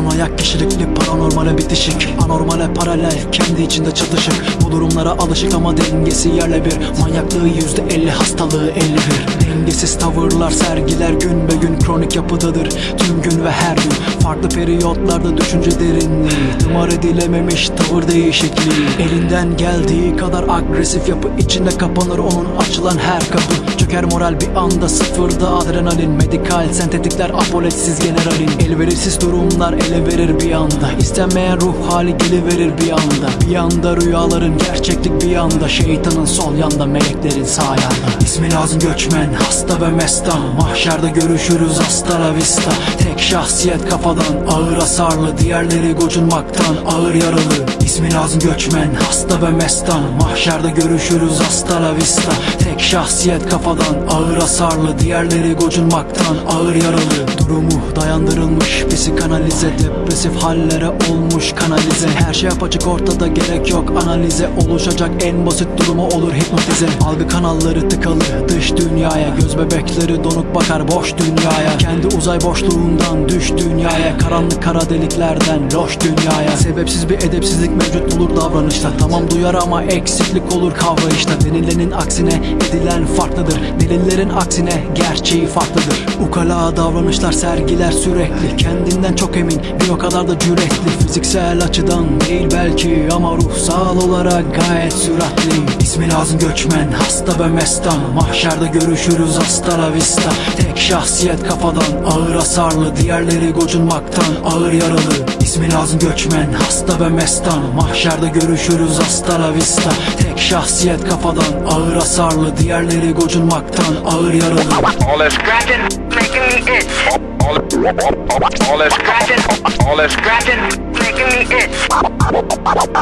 Manyak kişilikli paranormale bitişik Anormale paralel kendi içinde çatışık. Bu durumlara alışık ama dengesi yerle bir. Manyaklığı yüzde elli hastalığı elli bir. Dengesiz tavırlar sergiler gün be gün kronik yapıdadır. Tüm gün ve her gün farklı periyotlarda düşünce derinliği Tımar edilememiş tavır değişikliği. Elinden geldiği kadar agresif yapı içinde kapanır onun açılan her kapı. Çöker moral bir anda sıfırda adrenalin Medikal sentetikler apoletsiz generalin. Elverişsiz durumlar ele verir bir anda. İstenmeyen ruh hali geliverir bir anda. Bir anda rüyaların gerçeklik bir anda. Şeytanın sol yanda meleklerin sağ yanda. İsmi lazım göçmen hasta ve mestan Mahşerde görüşürüz hasta la vista. Tek şahsiyet kafadan ağır hasarlı Diğerleri gocunmaktan ağır yaralı. İsmi lazım göçmen hasta ve mestan Mahşerde görüşürüz hasta la vista. Tek şahsiyet kafadan ağır hasarlı Diğerleri gocunmaktan ağır yaralı. Durumu dayandırılmış psikanalize Depresif hallere olmuş kanalize. Her şey apaçık ortada gerek yok analize. Oluşacak en basit durumu olur hipnotize. Algı kanalları tıkalı dış dünyaya. Göz bebekleri donuk bakar boş dünyaya. Kendi uzay boşluğundan düş dünyaya. Karanlık kara deliklerden loş dünyaya. Sebepsiz bir edepsizlik mevcut bulur davranışta. Tamam duyar ama eksiklik olur kavrayışta. Denilenin aksine edilen farklıdır. Delillerin aksine gerçeği farklıdır. Ukala davranışlar sergiler sürekli. Kendinden çok emin bir o kadar da cüretli Fiziksel açıdan değil belki ama ruhsal olarak gayet süratli. İsmi lazım göçmen hasta ve mestan. Mahşerde görüşürüz hasta la vista. Tek şahsiyet kafadan ağır hasarlı Diğerleri gocunmaktan ağır yaralı. İsmi lazım göçmen hasta ve mestan. Mahşerde görüşürüz hasta la vista. Tek şahsiyet kafadan ağır hasarlı Diğerleri gocunmaktan ağır yaralı. All that scratching, making me itch. all, all, all scratching, all that scratching, making me itch.